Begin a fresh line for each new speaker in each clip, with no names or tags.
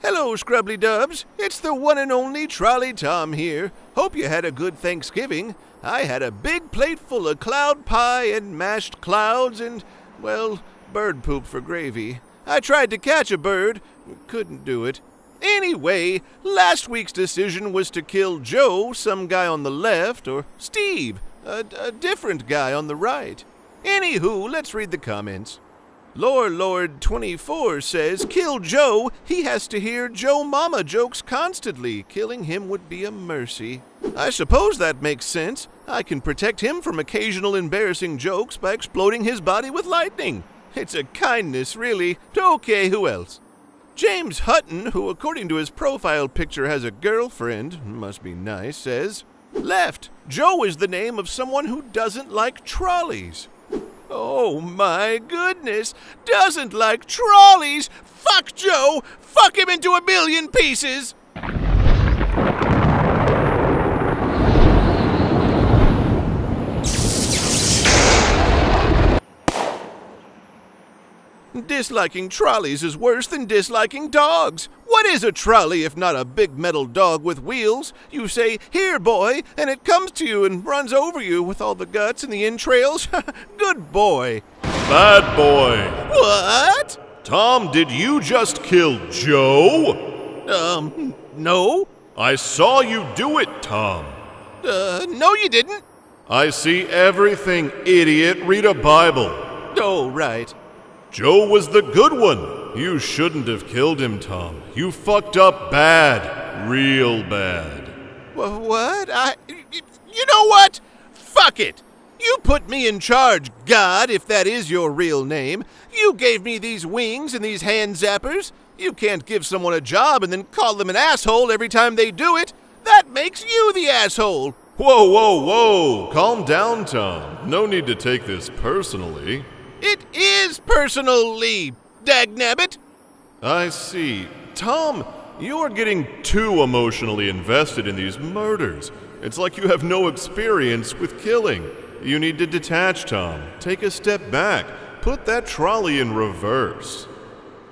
Hello, Scrubbly Dubs. It's the one and only Trolley Tom here. Hope you had a good Thanksgiving. I had a big plate full of cloud pie and mashed clouds and, well, bird poop for gravy. I tried to catch a bird, couldn't do it. Anyway, last week's decision was to kill Joe, some guy on the left, or Steve, a, a different guy on the right. Anywho, let's read the comments. Lore Lord 24 says, Kill Joe. He has to hear Joe Mama jokes constantly. Killing him would be a mercy. I suppose that makes sense. I can protect him from occasional embarrassing jokes by exploding his body with lightning. It's a kindness, really. Okay, who else? James Hutton, who according to his profile picture has a girlfriend, must be nice, says, Left. Joe is the name of someone who doesn't like trolleys. Oh my goodness! Doesn't like trolleys! Fuck Joe! Fuck him into a million pieces! Disliking trolleys is worse than disliking dogs. What is a trolley if not a big metal dog with wheels? You say, Here, boy, and it comes to you and runs over you with all the guts and the entrails. Good boy.
Bad boy.
What?
Tom, did you just kill Joe?
Um, no.
I saw you do it, Tom.
Uh, no, you didn't.
I see everything, idiot. Read a Bible.
Oh, right.
Joe was the good one. You shouldn't have killed him, Tom. You fucked up bad. Real bad.
Wha- What? I. You know what? Fuck it! You put me in charge, God, if that is your real name. You gave me these wings and these hand zappers. You can't give someone a job and then call them an asshole every time they do it. That makes you the asshole.
Whoa, whoa, whoa. Calm down, Tom. No need to take this personally.
It is personally, dagnabbit.
I see. Tom, you're getting too emotionally invested in these murders. It's like you have no experience with killing. You need to detach, Tom. Take a step back. Put that trolley in reverse.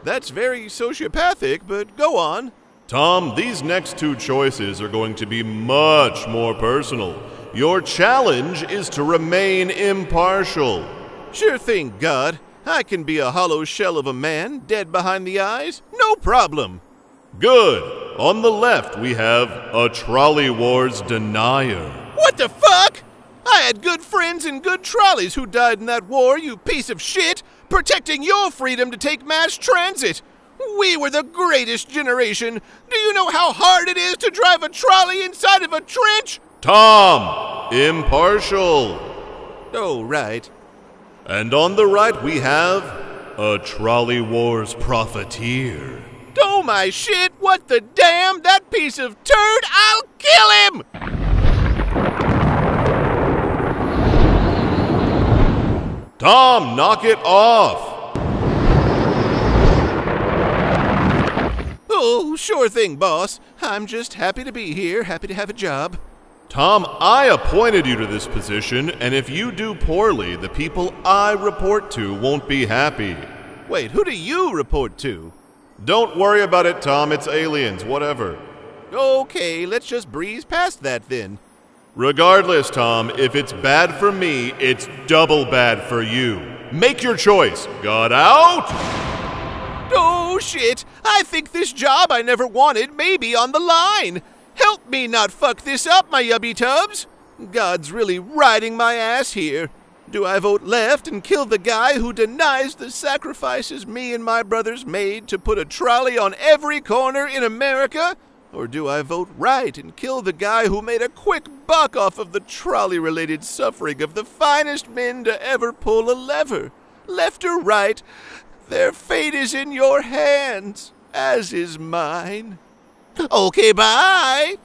That's very sociopathic, but go on.
Tom, these next two choices are going to be much more personal. Your challenge is to remain impartial.
Sure thing, God. I can be a hollow shell of a man, dead behind the eyes. No problem.
Good. On the left, we have a Trolley Wars denier.
What the fuck? I had good friends and good trolleys who died in that war, you piece of shit, protecting your freedom to take mass transit. We were the greatest generation. Do you know how hard it is to drive a trolley inside of a trench?
Tom, impartial.
Oh, right.
And on the right, we have a Trolley Wars profiteer.
Oh my shit, what the damn? That piece of turd, I'll kill him!
Tom, knock it off.
Oh, sure thing, boss. I'm just happy to be here, happy to have a job.
Tom, I appointed you to this position, and if you do poorly, the people I report to won't be happy.
Wait, who do you report to?
Don't worry about it, Tom. It's aliens, whatever.
Okay, let's just breeze past that then.
Regardless, Tom, if it's bad for me, it's double bad for you. Make your choice. Got out?
Oh shit! I think this job I never wanted may be on the line! Help me not fuck this up, my yubby tubs! God's really riding my ass here. Do I vote left and kill the guy who denies the sacrifices me and my brothers made to put a trolley on every corner in America? Or do I vote right and kill the guy who made a quick buck off of the trolley related suffering of the finest men to ever pull a lever? Left or right, their fate is in your hands, as is mine. Okay, bye!